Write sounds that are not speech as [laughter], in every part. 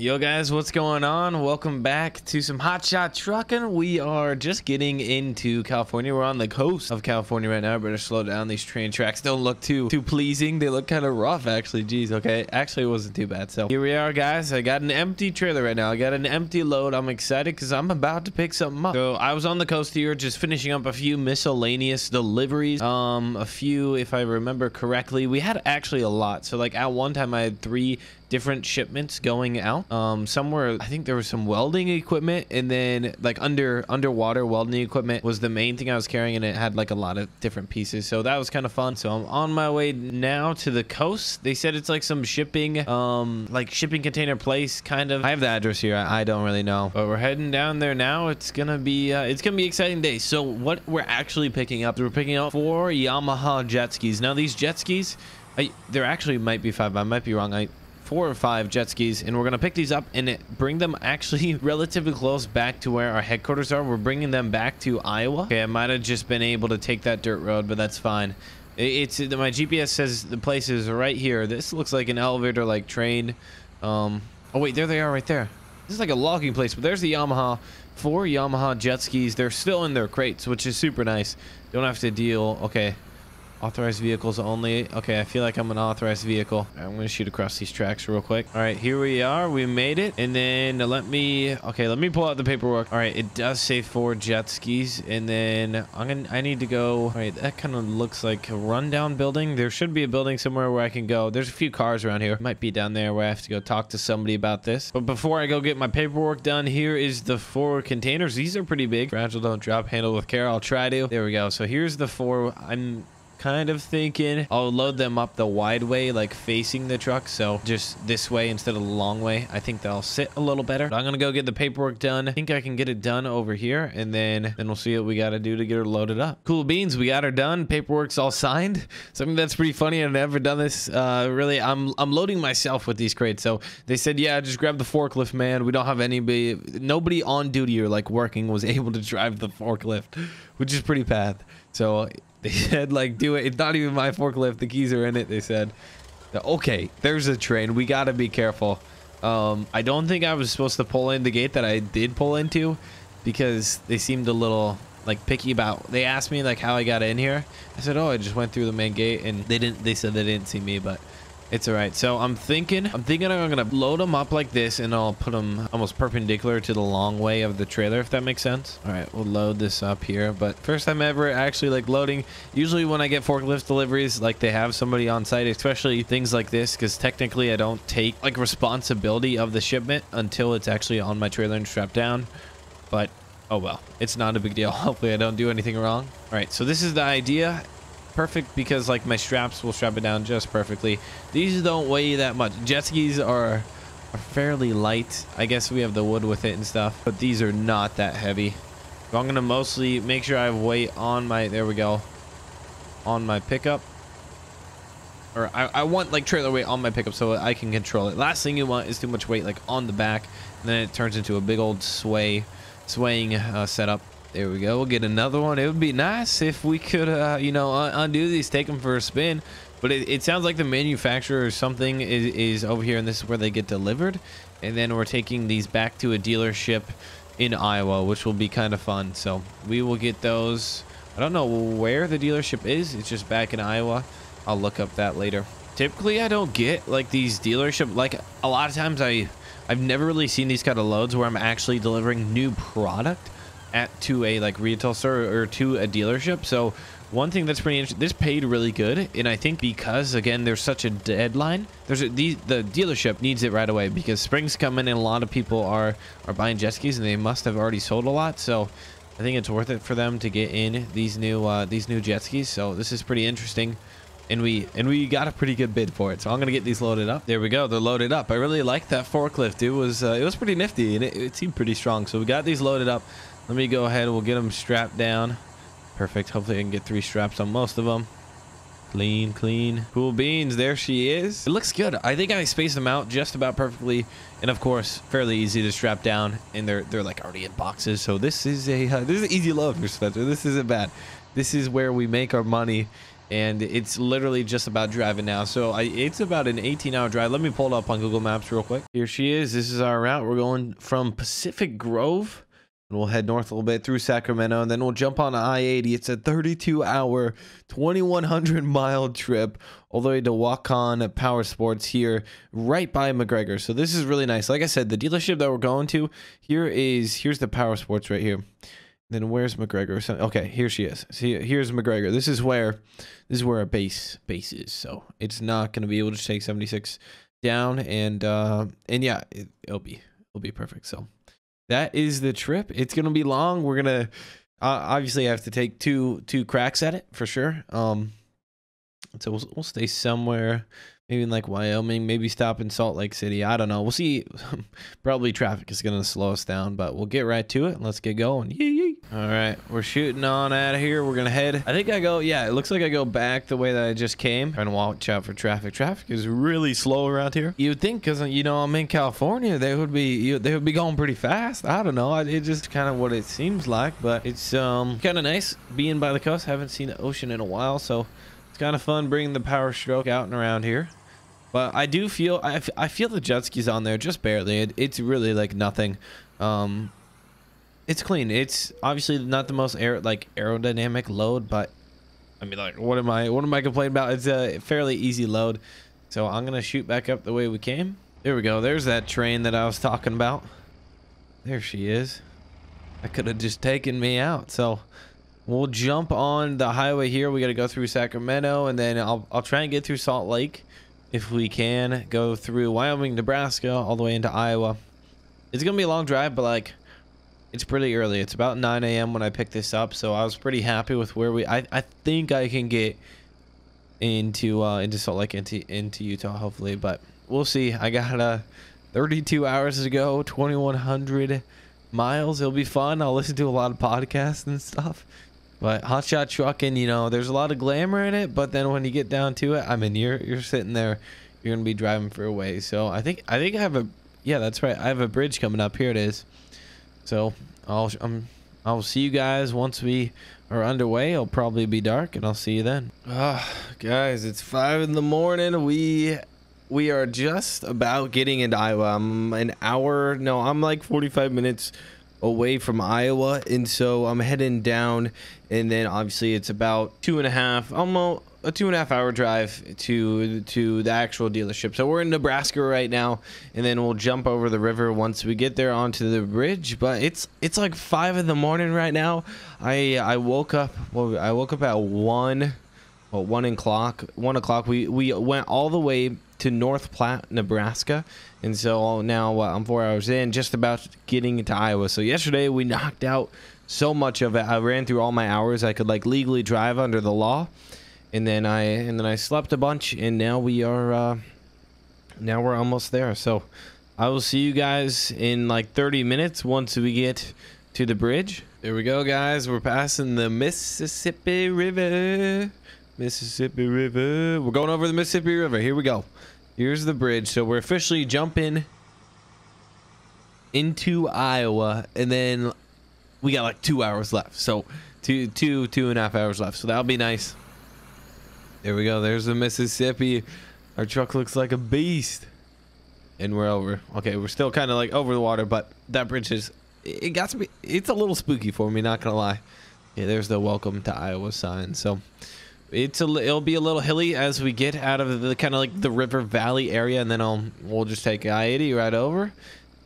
Yo guys, what's going on? Welcome back to some Hot Shot Trucking. We are just getting into California. We're on the coast of California right now. Better slow down. These train tracks don't look too too pleasing. They look kind of rough actually. Jeez, okay. Actually, it wasn't too bad. So here we are, guys. I got an empty trailer right now. I got an empty load. I'm excited because I'm about to pick something up. So I was on the coast here just finishing up a few miscellaneous deliveries. Um, a few, if I remember correctly. We had actually a lot. So like at one time I had three different shipments going out. Um, somewhere I think there was some welding equipment, and then like under underwater welding equipment was the main thing I was carrying, and it had like a lot of different pieces. So that was kind of fun. So I'm on my way now to the coast. They said it's like some shipping, um, like shipping container place, kind of. I have the address here. I, I don't really know, but we're heading down there now. It's gonna be uh, it's gonna be exciting day. So what we're actually picking up, we're picking up four Yamaha jet skis. Now these jet skis. I, there actually might be five. I might be wrong. I four or five jet skis and we're going to pick these up and bring them actually [laughs] relatively close back to where our headquarters are. We're bringing them back to iowa. Okay i might have just been able to take that dirt road but that's fine. It's my gps says the place is right here. This looks like an elevator like train. Um oh wait there they are right there. This is like a logging place but there's the yamaha. Four yamaha jet skis. They're still in their crates which is super nice. Don't have to deal. Okay Authorized vehicles only. Okay, I feel like I'm an authorized vehicle. I'm going to shoot across these tracks real quick. All right, here we are. We made it. And then let me... Okay, let me pull out the paperwork. All right, it does say four jet skis. And then I'm gonna, I need to go... All right, that kind of looks like a rundown building. There should be a building somewhere where I can go. There's a few cars around here. Might be down there where I have to go talk to somebody about this. But before I go get my paperwork done, here is the four containers. These are pretty big. Fragile don't drop. Handle with care. I'll try to. There we go. So here's the four. I'm kind of thinking I'll load them up the wide way, like facing the truck. So just this way instead of the long way. I think they'll sit a little better. But I'm going to go get the paperwork done. I think I can get it done over here. And then, then we'll see what we got to do to get her loaded up. Cool beans. We got her done. Paperwork's all signed. Something that's pretty funny. I've never done this. Uh, really, I'm, I'm loading myself with these crates. So they said, yeah, just grab the forklift, man. We don't have anybody, nobody on duty or like working was [laughs] able to drive the forklift, which is pretty bad. So they said, like, do it. It's not even my forklift. The keys are in it. They said, okay, there's a train. We got to be careful. Um, I don't think I was supposed to pull in the gate that I did pull into because they seemed a little like picky about they asked me like how I got in here I said oh I just went through the main gate and they didn't they said they didn't see me but it's all right. So I'm thinking, I'm thinking I'm going to load them up like this and I'll put them almost perpendicular to the long way of the trailer, if that makes sense. All right, we'll load this up here. But first time ever actually like loading. Usually when I get forklift deliveries, like they have somebody on site, especially things like this, because technically I don't take like responsibility of the shipment until it's actually on my trailer and strapped down. But oh well, it's not a big deal. [laughs] Hopefully I don't do anything wrong. All right, so this is the idea perfect because like my straps will strap it down just perfectly. These don't weigh that much. Jet skis are, are fairly light. I guess we have the wood with it and stuff, but these are not that heavy. So I'm going to mostly make sure I have weight on my, there we go, on my pickup. Or I, I want like trailer weight on my pickup so I can control it. Last thing you want is too much weight like on the back. And then it turns into a big old sway, swaying uh, setup. There we go. We'll get another one. It would be nice if we could, uh, you know, un undo these, take them for a spin. But it, it sounds like the manufacturer or something is, is over here, and this is where they get delivered. And then we're taking these back to a dealership in Iowa, which will be kind of fun. So we will get those. I don't know where the dealership is. It's just back in Iowa. I'll look up that later. Typically, I don't get like these dealership. Like a lot of times, I I've never really seen these kind of loads where I'm actually delivering new product at to a like retail store or to a dealership. So one thing that's pretty interesting, this paid really good, and I think because again there's such a deadline, there's a, the the dealership needs it right away because spring's coming and a lot of people are are buying jet skis and they must have already sold a lot. So I think it's worth it for them to get in these new uh, these new jet skis. So this is pretty interesting. And we and we got a pretty good bid for it, so I'm gonna get these loaded up. There we go, they're loaded up. I really like that forklift. It was uh, it was pretty nifty and it, it seemed pretty strong. So we got these loaded up. Let me go ahead. And we'll get them strapped down. Perfect. Hopefully I can get three straps on most of them. Clean, clean. Cool beans. There she is. It looks good. I think I spaced them out just about perfectly. And of course, fairly easy to strap down. And they're they're like already in boxes. So this is a uh, [laughs] this is an easy load for Spencer. This isn't bad. This is where we make our money and it's literally just about driving now. So I, it's about an 18 hour drive. Let me pull it up on Google Maps real quick. Here she is. This is our route. We're going from Pacific Grove and we'll head north a little bit through Sacramento and then we'll jump on I-80. It's a 32 hour, 2100 mile trip all the way to Waukon Power Sports here right by McGregor. So this is really nice. Like I said, the dealership that we're going to here is, here's the Power Sports right here. Then where's McGregor? Okay, here she is. See, here's McGregor. This is where this is where our base base is. So it's not going to be able to take 76 down, and uh, and yeah, it, it'll be it'll be perfect. So that is the trip. It's gonna be long. We're gonna uh, obviously have to take two two cracks at it for sure. Um, so we'll we'll stay somewhere maybe in like Wyoming, maybe stop in Salt Lake City. I don't know. We'll see. [laughs] Probably traffic is going to slow us down, but we'll get right to it. Let's get going. Yeah, yee. All right, we're shooting on out of here. We're going to head. I think I go, yeah, it looks like I go back the way that I just came. Trying to watch out for traffic. Traffic is really slow around here. You would think because, you know, I'm in California, they would be you, they would be going pretty fast. I don't know. It's just kind of what it seems like, but it's um kind of nice being by the coast. Haven't seen the ocean in a while, so it's kind of fun bringing the power stroke out and around here. But I do feel, I, I feel the jet skis on there just barely. It, it's really like nothing. Um, it's clean. It's obviously not the most like aerodynamic load, but I mean, like, what am I, what am I complaining about? It's a fairly easy load. So I'm to shoot back up the way we came. There we go. There's that train that I was talking about. There she is. I could have just taken me out. So We'll jump on the highway here. We got to go through Sacramento, and then I'll, I'll try and get through Salt Lake if we can. Go through Wyoming, Nebraska, all the way into Iowa. It's going to be a long drive, but, like, it's pretty early. It's about 9 a.m. when I picked this up, so I was pretty happy with where we... I, I think I can get into uh, into Salt Lake, into, into Utah, hopefully, but we'll see. I got uh, 32 hours to go, 2,100 miles. It'll be fun. I'll listen to a lot of podcasts and stuff. But hotshot trucking, you know, there's a lot of glamour in it, but then when you get down to it, I mean, you're you're sitting there, you're gonna be driving for a way. So I think I think I have a yeah, that's right. I have a bridge coming up. Here it is. So I'll um I'll see you guys once we are underway. It'll probably be dark, and I'll see you then. Ah, guys, it's five in the morning. We we are just about getting into Iowa. I'm an hour. No, I'm like 45 minutes away from Iowa, and so I'm heading down, and then obviously it's about two and a half, almost a two and a half hour drive to to the actual dealership. So we're in Nebraska right now, and then we'll jump over the river once we get there onto the bridge. But it's it's like five in the morning right now. I I woke up. Well, I woke up at one. Well, one o'clock. One o'clock. We we went all the way to North Platte, Nebraska. And so now uh, I'm four hours in, just about getting into Iowa. So yesterday we knocked out so much of it. I ran through all my hours I could like legally drive under the law, and then I and then I slept a bunch, and now we are uh, now we're almost there. So I will see you guys in like 30 minutes once we get to the bridge. There we go, guys. We're passing the Mississippi River. Mississippi River. We're going over the Mississippi River. Here we go. Here's the bridge. So we're officially jumping into Iowa, and then we got like two hours left. So two, two, two and a half hours left. So that'll be nice. There we go. There's the Mississippi. Our truck looks like a beast. And we're over. Okay, we're still kind of like over the water, but that bridge is, it got to be, it's a little spooky for me, not going to lie. Yeah, there's the welcome to Iowa sign. So it's a it'll be a little hilly as we get out of the kind of like the river valley area and then I'll we'll just take I-80 right over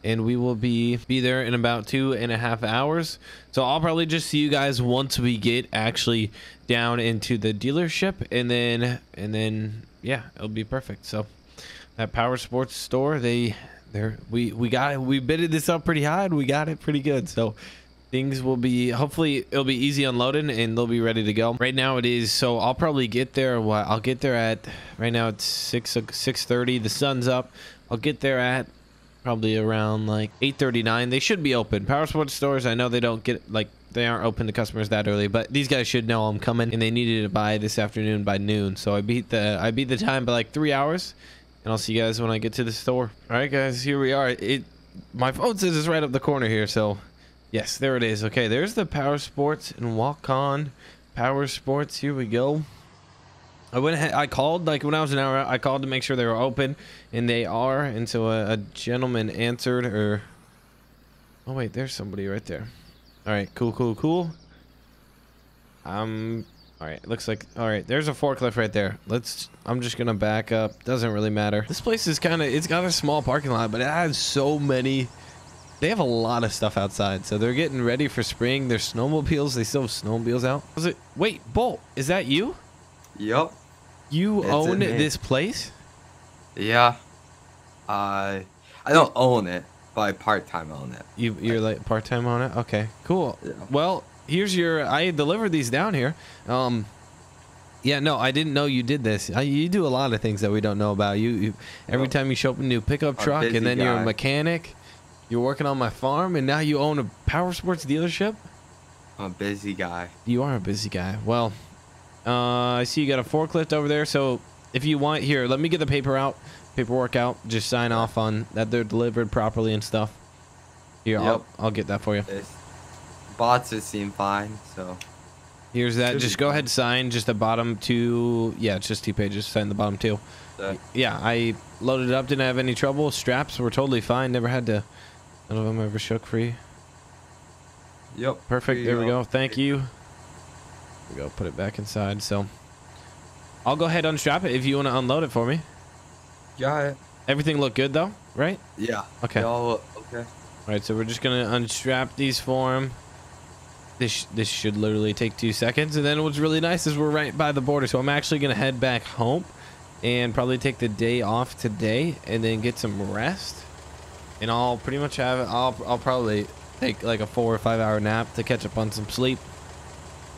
and we will be be there in about two and a half hours. So I'll probably just see you guys once we get actually down into the dealership and then and then yeah it'll be perfect. So that power sports store they there we we got we bidded this up pretty high and we got it pretty good. So things will be hopefully it'll be easy unloading and they'll be ready to go. Right now it is so i'll probably get there what i'll get there at right now it's 6 6 30 the sun's up. I'll get there at probably around like 8:39. they should be open. Power sports stores i know they don't get like they aren't open to customers that early but these guys should know i'm coming and they needed to buy this afternoon by noon. So i beat the i beat the time by like three hours and i'll see you guys when i get to the store. All right guys here we are. It my phone says it's right up the corner here so Yes, there it is. Okay, there's the Power Sports and Waukon Power Sports. Here we go. I went ahead, I called like when I was an hour out, I called to make sure they were open and they are. And so a, a gentleman answered or, oh wait, there's somebody right there. All right, cool, cool, cool. Um, all right, looks like, all right, there's a forklift right there. Let's, I'm just to back up. Doesn't really matter. This place is kind of, it's got a small parking lot, but it has so many, they have a lot of stuff outside. So they're getting ready for spring. Their snowmobiles. They still have snowmobiles out. Was it, wait, Bolt, is that you? Yep. You It's own this place? Yeah. I I don't own it, but I part time own it. You you're like part time on it? Okay, cool. Yeah. Well, here's your. I delivered these down here. Um, yeah, no, I didn't know you did this. I, you do a lot of things that we don't know about. You, you every time you show up a new pickup a truck, and then you're a mechanic. You're working on my farm, and now you own a power sports dealership. I'm a busy guy. You are a busy guy. Well, uh, I see you got a forklift over there. So if you want, here, let me get the paper out, paperwork out. Just sign off on that they're delivered properly and stuff. Here, I'll, I'll get that for you. This boxes seem fine, so Here's that. Should Just go fine. ahead and sign just the bottom two. Yeah, it's just two pages. Sign the bottom two. uh, Yeah, I loaded it up. Didn't have any trouble. Straps were totally fine. Never had to. None of them ever shook free. yep. Perfect. here There we go. Thank you. There we go. Put it back inside. So I'll go ahead and unstrap it if you want to unload it for me. Got it. Everything look good though, right? Yeah. Okay. All okay. All right. So we're just gonna unstrap these for him. This this should literally take two seconds, and then what's really nice is we're right by the border. So I'm actually gonna head back home, and probably take the day off today, and then get some rest. And I'll pretty much have I'll I'll probably take like a four or five hour nap to catch up on some sleep.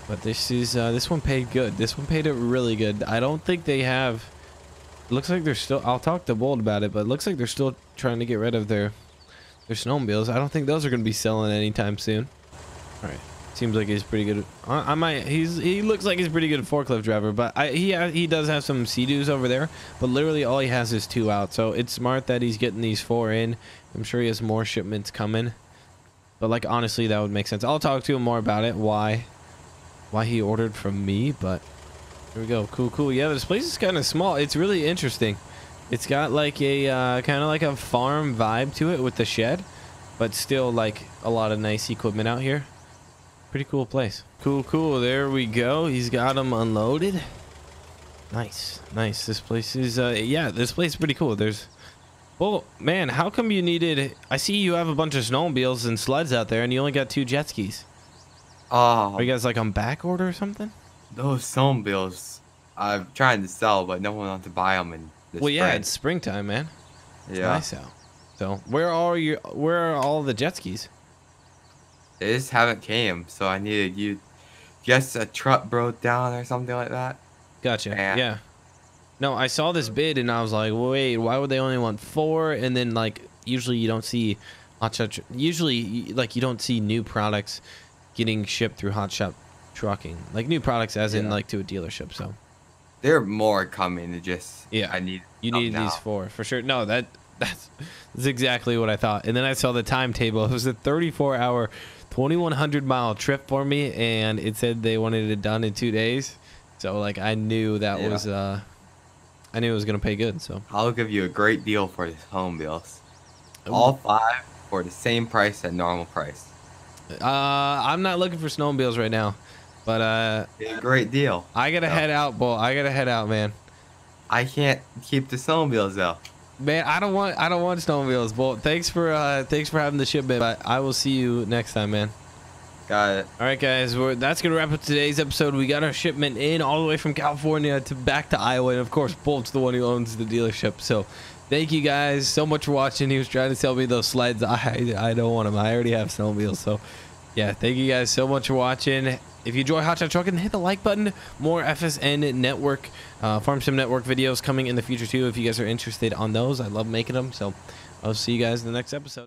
But this is uh, this one paid good. This one paid it really good. I don't think they have. Looks like they're still. I'll talk to Bolt about it, but it looks like they're still trying to get rid of their their snowmobiles. I don't think those are going to be selling anytime soon. All right. Seems like he's pretty good. I, I might. He's he looks like he's pretty good forklift driver, but I, he ha- he does have some sea over there. But literally all he has is two out, so it's smart that he's getting these four in. I'm sure he has more shipments coming. But like honestly, that would make sense. I'll talk to him more about it. Why, why he ordered from me? But here we go. Cool, cool. Yeah, this place is kind of small. It's really interesting. It's got like a uh, kind of like a farm vibe to it with the shed, but still like a lot of nice equipment out here. Pretty cool place. Cool, cool. There we go. He's got them unloaded. Nice, nice. This place is, uh, yeah, this place is pretty cool. There's, well, man, how come you needed? I see you have a bunch of snowmobiles and sleds out there, and you only got two jet skis. Oh, Are you guys like on back order or something? those snowmobiles. I'm trying to sell, but no one wants to buy them in this well, yeah, it's springtime, man. It's yeah. nice out. So, where are you? Where are all the jet skis? They just haven't came, so I needed you. Guess a truck broke down or something like that. Gotcha. Yeah. Yeah. No, I saw this bid and I was like, wait, why would they only want four? And then like usually you don't see hot shot. Usually like you don't see new products getting shipped through hot shot trucking. Like new products as in like to a dealership. So There are more coming. It just Yeah. I need. you need these four for sure. No, that [laughs] that's, that's exactly what I thought. And then I saw the timetable. It was a 34 hour, 2100 mile trip for me, and it said they wanted it done in two days. So like I knew that Yeah. was uh, I knew it was gonna pay good. So. I'll give you a great deal for the home bills. All five for the same price at normal price. Uh, I'm not looking for snowmobiles right now, but uh, a great deal. I gotta Yeah. head out, boy. I gotta head out, man. I can't keep the snowmobiles though. Man, I don't want, I don't want snowmobiles, boy. Thanks for, uh, thanks for having the shipment. But I will see you next time, man. Got it. All right, guys. We're, that's gonna wrap up today's episode. We got our shipment in all the way from California to back to Iowa, and of course, Bolt's the one who owns the dealership. So, thank you guys so much for watching. He was trying to sell me those sleds. I, I don't want them. I already have snowmobiles. So, yeah, thank you guys so much for watching. If you enjoy Hot Shot Trucking, hit the like button. More FSN Network, uh, Farm Sim Network videos coming in the future too. If you guys are interested on those, I love making them. So, I'll see you guys in the next episode.